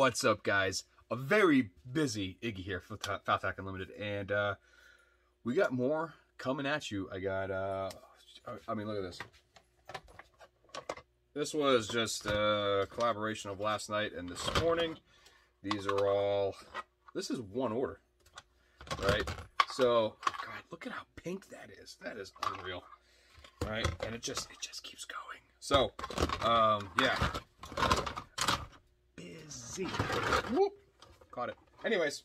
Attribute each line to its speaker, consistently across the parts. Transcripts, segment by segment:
Speaker 1: What's up, guys? A very busy Iggy here for Faltac Unlimited, and uh, we got more coming at you. I got, uh, I mean, look at this. This was just a collaboration of last night and this morning. These are all, this is one order, right? So, God, look at how pink that is. That is unreal, right? And it just, it just keeps going. So, um, yeah, busy. Whoop. Caught it. Anyways,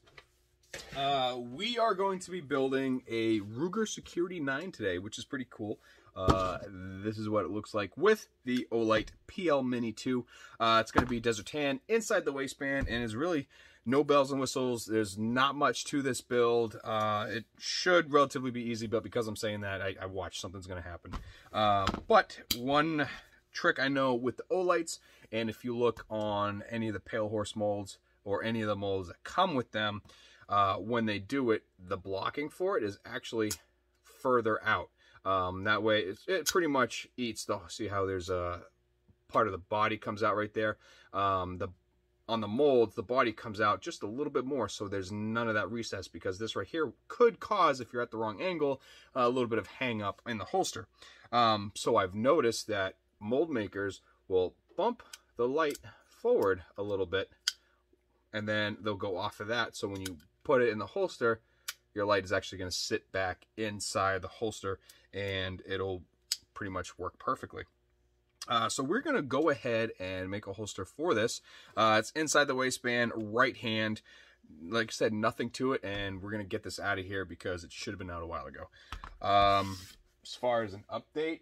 Speaker 1: uh, we are going to be building a Ruger Security 9 today, which is pretty cool. Uh, this is what it looks like with the Olight PL Mini 2. Uh, it's going to be desert tan inside the waistband and is really no bells and whistles. There's not much to this build. Uh, it should relatively be easy, but because I'm saying that, I, I watch something's going to happen. Um, but one trick I know with the Olights, and if you look on any of the Pale Horse molds or any of the molds that come with them, uh, when they do it, the blocking for it is actually further out. Um, that way, it, it pretty much eats the, see how there's a part of the body comes out right there. Um, the on the molds, the body comes out just a little bit more, so there's none of that recess because this right here could cause, if you're at the wrong angle, a little bit of hang up in the holster. Um, so I've noticed that mold makers will bump the light forward a little bit and then they'll go off of that. So when you put it in the holster, your light is actually going to sit back inside the holster and it'll pretty much work perfectly. Uh, so we're going to go ahead and make a holster for this. Uh, it's inside the waistband, right hand. Like I said, nothing to it, and we're going to get this out of here because it should have been out a while ago. Um, as far as an update,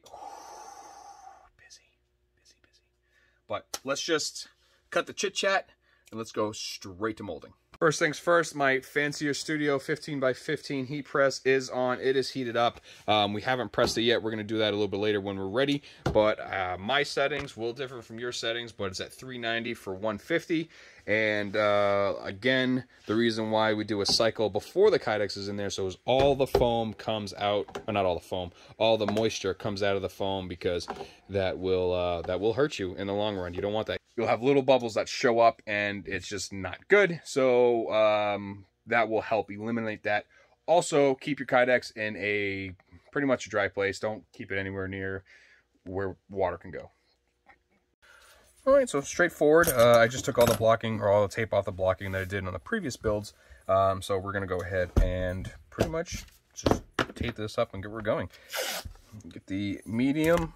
Speaker 1: But let's just cut the chit chat and let's go straight to molding. First things first, my Fancierstudio 15 by 15 heat press is on. It is heated up. Um, we haven't pressed it yet. We're going to do that a little bit later when we're ready. But uh, my settings will differ from your settings, but it's at 390 for 150. And uh, again, the reason why we do a cycle before the Kydex is in there, so as all the foam comes out, or not all the foam, all the moisture comes out of the foam because that will uh, that will hurt you in the long run. You don't want that. You'll have little bubbles that show up, and it's just not good. So um, that will help eliminate that. Also, keep your Kydex in a pretty much a dry place. Don't keep it anywhere near where water can go. All right, so straightforward. Uh, I just took all the blocking or all the tape off the blocking that I did on the previous builds. Um, so we're going to go ahead and pretty much just tape this up and get where we're going. Get the medium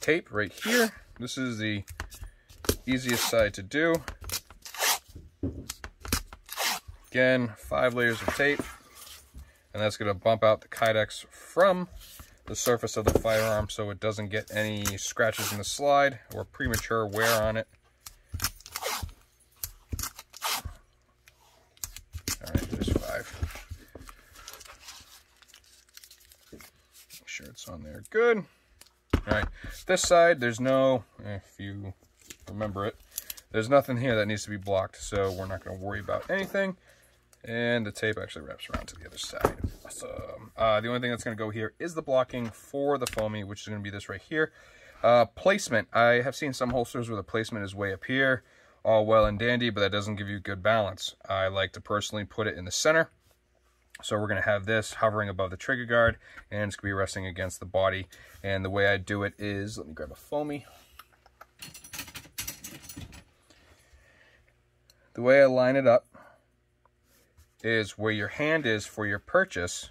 Speaker 1: tape right here. This is the easiest side to do. Again, five layers of tape. And that's going to bump out the Kydex from the surface of the firearm so it doesn't get any scratches in the slide or premature wear on it. Alright, there's five. Make sure it's on there good. Alright, this side, there's no, if you remember it, there's nothing here that needs to be blocked, so we're not going to worry about anything. And the tape actually wraps around to the other side. Awesome. Uh, the only thing that's going to go here is the blocking for the foamy, which is going to be this right here. Uh, placement. I have seen some holsters where the placement is way up here. All well and dandy, but that doesn't give you good balance. I like to personally put it in the center. So we're going to have this hovering above the trigger guard, and it's going to be resting against the body. And the way I do it is, let me grab a foamy. The way I line it up is where your hand is for your purchase,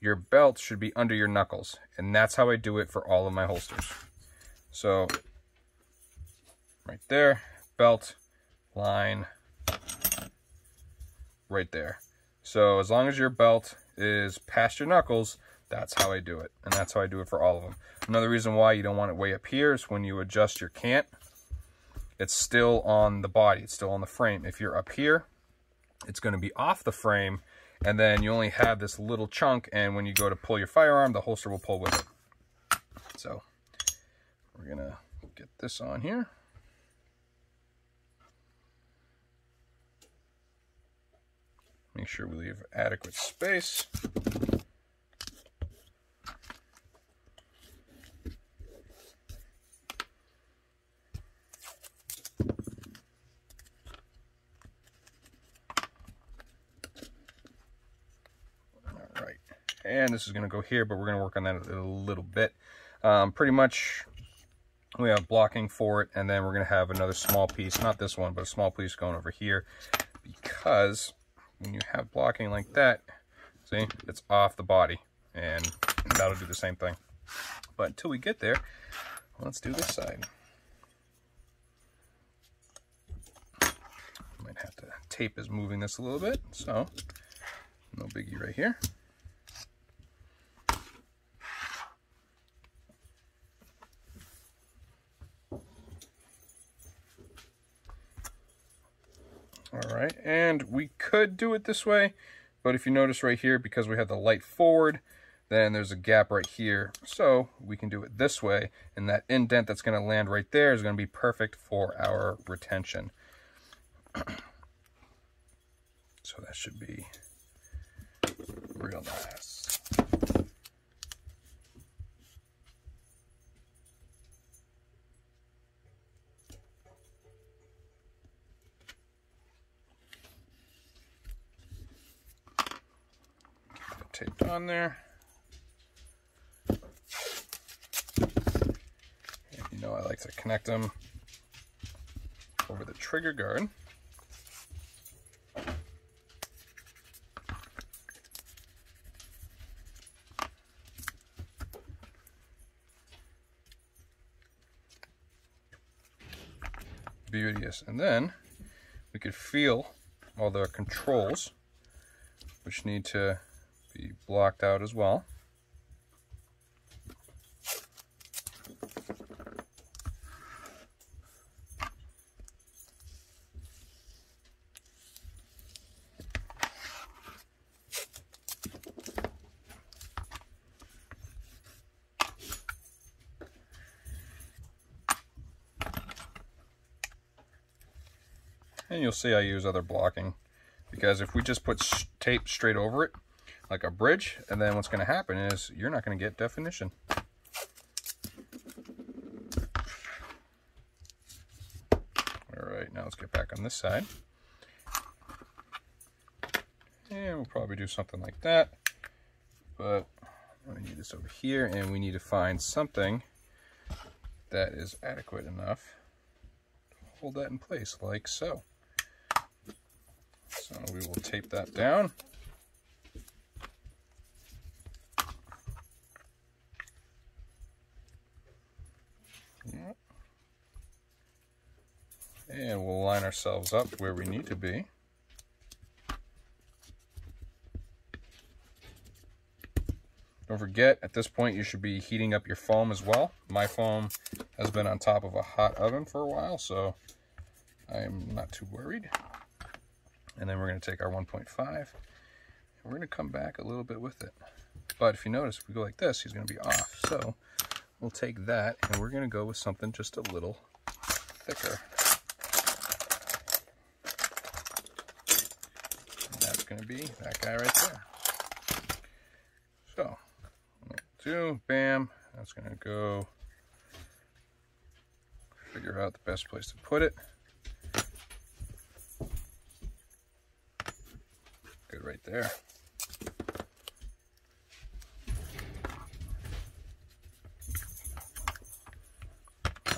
Speaker 1: your belt should be under your knuckles. And that's how I do it for all of my holsters. So, right there, belt, line, right there. So as long as your belt is past your knuckles, that's how I do it. And that's how I do it for all of them. Another reason why you don't want it way up here is when you adjust your cant, it's still on the body, it's still on the frame. If you're up here, it's going to be off the frame and then you only have this little chunk and when you go to pull your firearm the holster will pull with it. So we're gonna get this on here. Make sure we leave adequate space and this is going to go here, but we're going to work on that a little bit. Um, pretty much we have blocking for it, and then we're going to have another small piece, not this one, but a small piece going over here, because when you have blocking like that, see, it's off the body, and that'll do the same thing. But until we get there, let's do this side. Might have to, tape is moving this a little bit, so no biggie right here. All right, and we could do it this way, but if you notice right here, because we have the light forward, then there's a gap right here. So we can do it this way, and that indent that's gonna land right there is gonna be perfect for our retention. so that should be real nice. Taped on there. And you know I like to connect them over the trigger guard. Beauteous. And then we could feel all the controls which need to be blocked out as well. And you'll see I use other blocking because if we just put tape straight over it, like a bridge, and then what's going to happen is you're not going to get definition. All right, now let's get back on this side. And we'll probably do something like that. But we need this over here, and we need to find something that is adequate enough to hold that in place, like so. So we will tape that down. And we'll line ourselves up where we need to be. Don't forget, at this point, you should be heating up your foam as well. My foam has been on top of a hot oven for a while, so I'm not too worried. And then we're going to take our 1.5, and we're going to come back a little bit with it. But if you notice, if we go like this, he's going to be off. So we'll take that, and we're going to go with something just a little thicker. Going to be that guy right there. So, two, bam, that's going to go figure out the best place to put it. Good right there.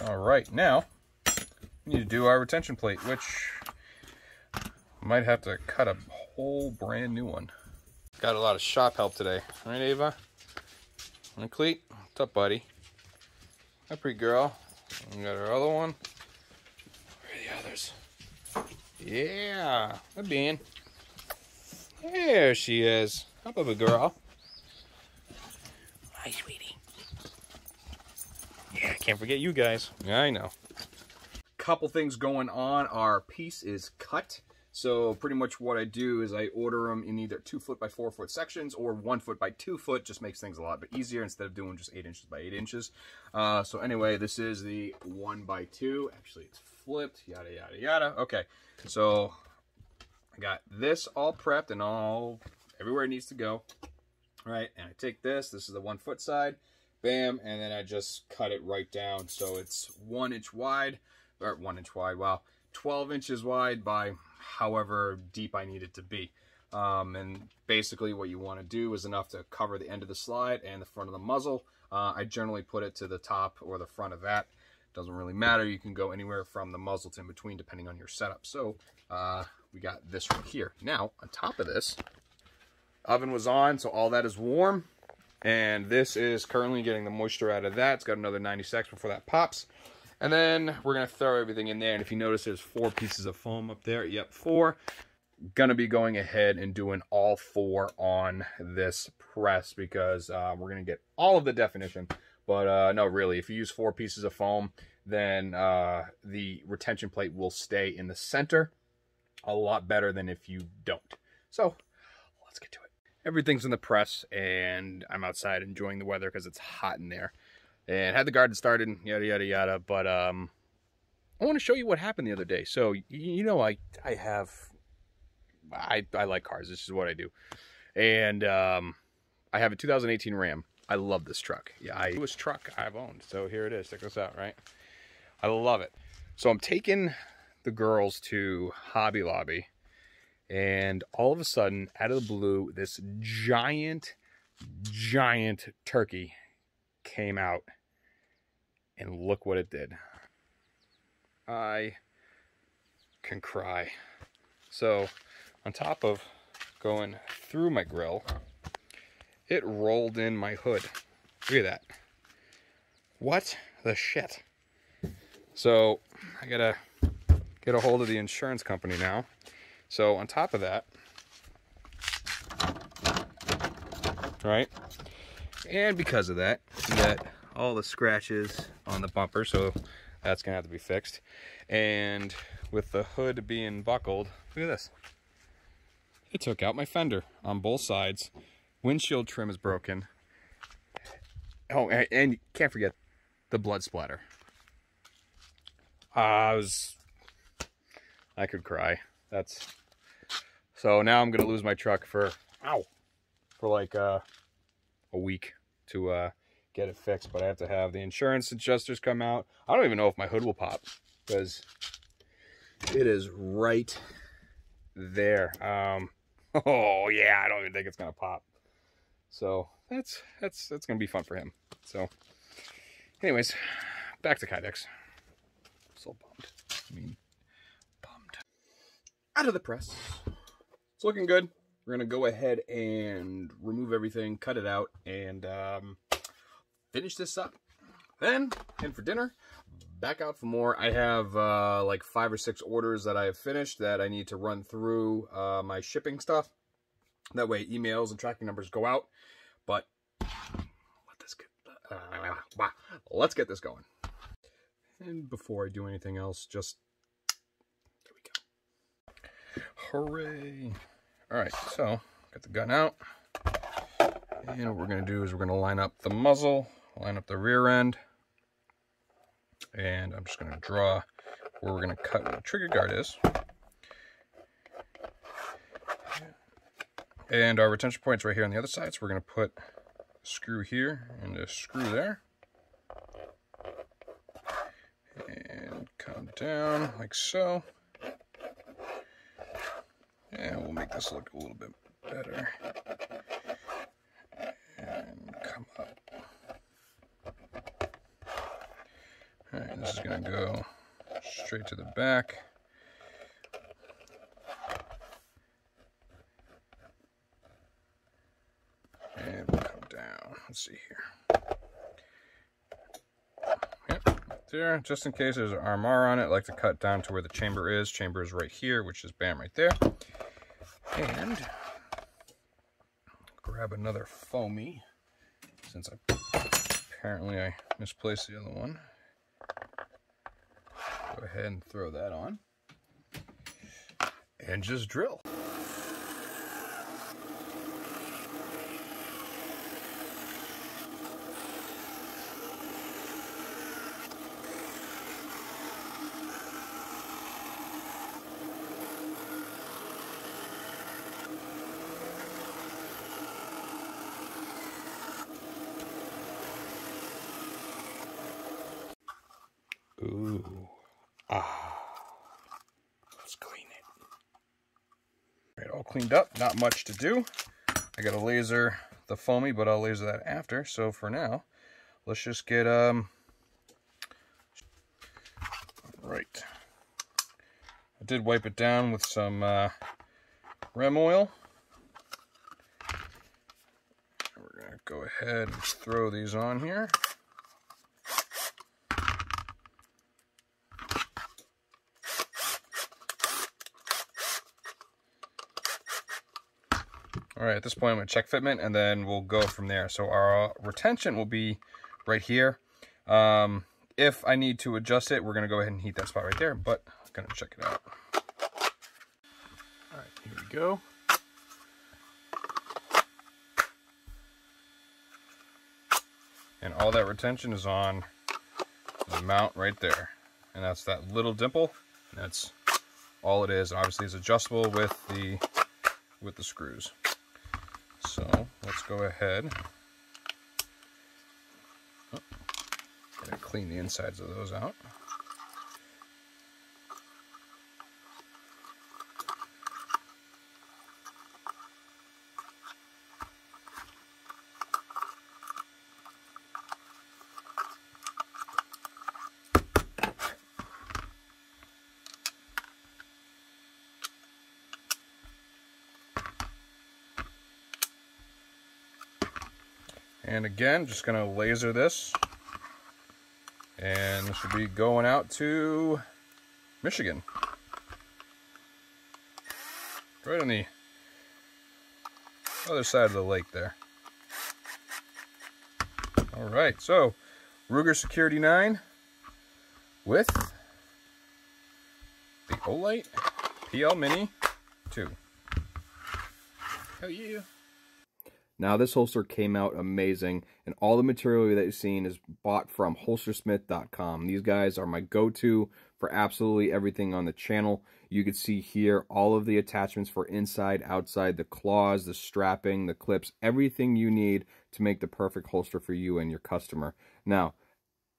Speaker 1: All right, now we need to do our retention plate, which might have to cut a whole brand new one. Got a lot of shop help today. Right, Ava? And Cleet? What's up, buddy? Hi, pretty girl. We got our other one. Where are the others? Yeah, hi, Bean. There she is. Up of a girl. Hi, sweetie. Yeah, I can't forget you guys. Yeah, I know. Couple things going on. Our piece is cut. So pretty much what I do is I order them in either two foot by four foot sections or one foot by two foot. Just makes things a lot bit easier instead of doing just eight inches by eight inches. Uh, so anyway, this is the one by two. Actually, it's flipped. Yada yada yada. Okay, so I got this all prepped and all everywhere it needs to go. All right, and I take this. This is the one foot side. Bam, and then I just cut it right down so it's one inch wide, or one inch wide. Wow, 12 inches wide by however deep I need it to be. Um, and basically what you want to do is enough to cover the end of the slide and the front of the muzzle. Uh, I generally put it to the top or the front of that. Doesn't really matter. You can go anywhere from the muzzle to in between depending on your setup. So uh, we got this right here. Now, on top of this, oven was on, so all that is warm. And this is currently getting the moisture out of that. It's got another 90 seconds before that pops. And then we're going to throw everything in there. And if you notice, there's four pieces of foam up there. Yep, four. Going to be going ahead and doing all four on this press because uh, we're going to get all of the definition. But uh, no, really, if you use four pieces of foam, then uh, the retention plate will stay in the center a lot better than if you don't. So let's get to it. Everything's in the press, and I'm outside enjoying the weather because it's hot in there and had the garden started, yada, yada, yada. But um, I want to show you what happened the other day. So, you know, I, I have, I, I like cars. This is what I do. And um, I have a 2018 Ram. I love this truck. Yeah, I, it was truck I've owned. So here it is. Check this out, right? I love it. So I'm taking the girls to Hobby Lobby. And all of a sudden, out of the blue, this giant, giant turkey came out and look what it did. I can cry. So on top of going through my grill, it rolled in my hood. Look at that. What the shit? So I gotta get a hold of the insurance company now. So on top of that, right? And because of that, you got all the scratches on the bumper, so that's gonna have to be fixed. And with the hood being buckled, look at this. It took out my fender on both sides. Windshield trim is broken. Oh, and, and can't forget the blood splatter. Uh, I was, I could cry. That's, so now I'm gonna lose my truck for, ow, for like uh, a week to uh, get it fixed, but I have to have the insurance adjusters come out. I don't even know if my hood will pop because it is right there. Um, oh yeah, I don't even think it's gonna pop. So that's that's that's gonna be fun for him. So, anyways, back to Kydex. So bummed. I mean, bummed. Out of the press. It's looking good. We're going to go ahead and remove everything, cut it out, and um, finish this up. Then, in for dinner, back out for more. I have uh, like five or six orders that I have finished that I need to run through uh, my shipping stuff. That way emails and tracking numbers go out. But let this get, uh, let's get this going. And before I do anything else, just, there we go. Hooray. All right, so got the gun out. And what we're gonna do is we're gonna line up the muzzle, line up the rear end, and I'm just gonna draw where we're gonna cut where the trigger guard is. And our retention point's right here on the other side, so we're gonna put a screw here and a screw there. And come down like so. And we'll make this look a little bit better. And come up. Alright, this is going to go straight to the back. And we'll come down. Let's see here. Yep, there. Just in case there's an on it, I like to cut down to where the chamber is. Chamber is right here, which is bam right there. And grab another foamy, since I apparently I misplaced the other one. Go ahead and throw that on. And just drill. All cleaned up. Not much to do. I got to laser the foamy, but I'll laser that after. So for now, let's just get, um, right. I did wipe it down with some uh, Rem oil. We're going to go ahead and throw these on here. All right, at this point, I'm gonna check fitment and then we'll go from there. So our retention will be right here. Um, if I need to adjust it, we're gonna go ahead and heat that spot right there, but I'm gonna check it out. All right, here we go. And all that retention is on the mount right there. And that's that little dimple. That's all it is. And obviously it's adjustable with the with the screws. So let's go ahead. Oh, clean the insides of those out. And again, just gonna laser this. And this will be going out to Michigan. Right on the other side of the lake there. All right, so Ruger Security 9 with the Olight PL Mini 2. Hell yeah. Now this holster came out amazing and all the material that you've seen is bought from holstersmith.com. These guys are my go-to for absolutely everything on the channel. You can see here all of the attachments for inside, outside, the claws, the strapping, the clips, everything you need to make the perfect holster for you and your customer. Now,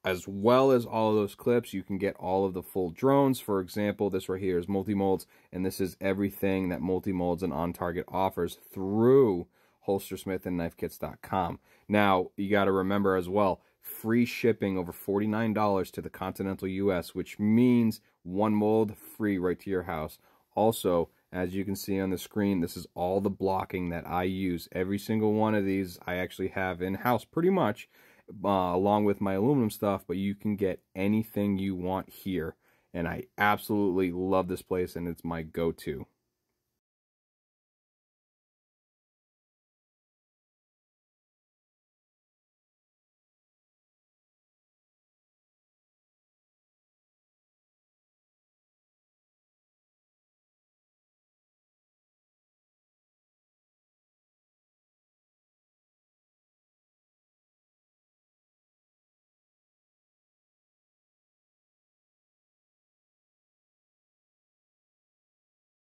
Speaker 1: as well as all of those clips, you can get all of the full drones. For example, this right here is multi-molds, and this is everything that multi-molds and On Target offers through holstersmith and knifekits.com. Now, you got to remember as well, free shipping over $49 to the continental US, which means one mold free right to your house. Also, as you can see on the screen, this is all the blocking that I use. Every single one of these I actually have in-house pretty much, uh, along with my aluminum stuff, but you can get anything you want here. And I absolutely love this place, and it's my go-to.